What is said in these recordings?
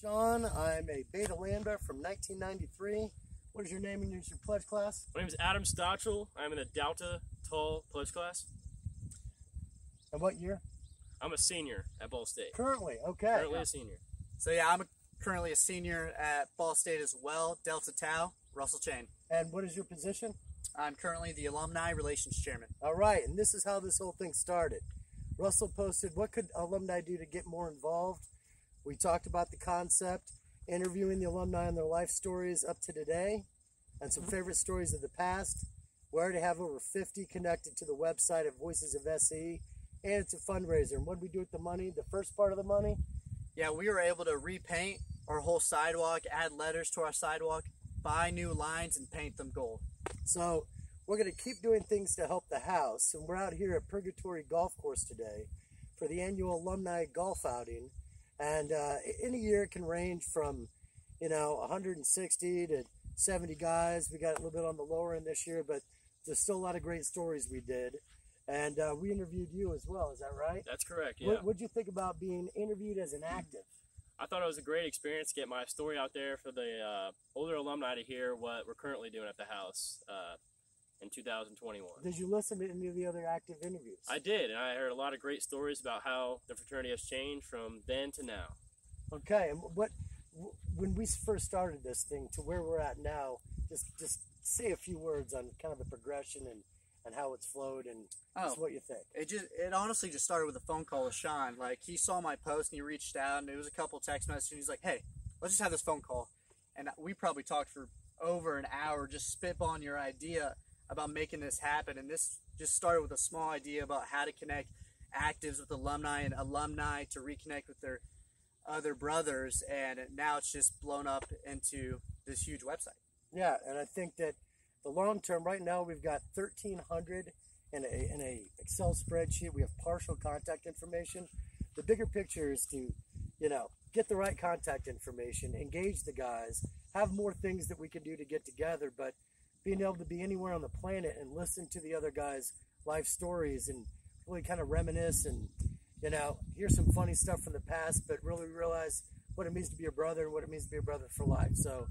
Sean, I'm a Beta Lambda from 1993. What is your name and your pledge class? My name is Adam Stachel. I'm in the Delta Tau pledge class. And what year? I'm a senior at Ball State. Currently, okay. Currently a senior. So yeah, I'm currently a senior at Ball State as well, Delta Tau, Russell Chain. And what is your position? I'm currently the alumni relations chairman. All right, and this is how this whole thing started. Russell posted, what could alumni do to get more involved? We talked about the concept, interviewing the alumni on their life stories up to today, and some favorite stories of the past. We already have over 50 connected to the website at Voices of SE, and it's a fundraiser. And what do we do with the money? The first part of the money? Yeah, we were able to repaint our whole sidewalk, add letters to our sidewalk, buy new lines, and paint them gold. So we're going to keep doing things to help the house, and we're out here at Purgatory Golf Course today for the annual alumni golf outing. And uh, in a year, it can range from, you know, 160 to 70 guys. We got a little bit on the lower end this year, but there's still a lot of great stories we did. And uh, we interviewed you as well. Is that right? That's correct. Yeah. What would you think about being interviewed as an active? I thought it was a great experience to get my story out there for the uh, older alumni to hear what we're currently doing at the house uh, in 2021. Did you listen to any of the other active interviews? I did, and I heard a lot of great stories about how the fraternity has changed from then to now. Okay, and what when we first started this thing to where we're at now, just just say a few words on kind of the progression and and how it's flowed and Oh. just what you think. It just it honestly just started with a phone call with Sean. Like he saw my post and he reached out and it was a couple text messages. And he's like, "Hey, let's just have this phone call." And we probably talked for over an hour, just spitballing your idea about making this happen. And this just started with a small idea about how to connect actives with alumni and alumni to reconnect with their other brothers. And now it's just blown up into this huge website. Yeah, and I think that the long term right now we've got 1300 in a in a Excel spreadsheet. We have partial contact information. The bigger picture is to, you know, get the right contact information, engage the guys, have more things that we can do to get together, but being able to be anywhere on the planet and listen to the other guys' life stories and really kind of reminisce and you know hear some funny stuff from the past, but really realize what it means to be a brother and what it means to be a brother for life. So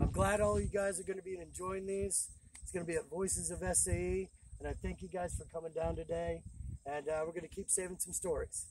I'm glad all you guys are going to be enjoying these. It's going to be at Voices of SAE, and I thank you guys for coming down today. And uh, we're going to keep saving some stories.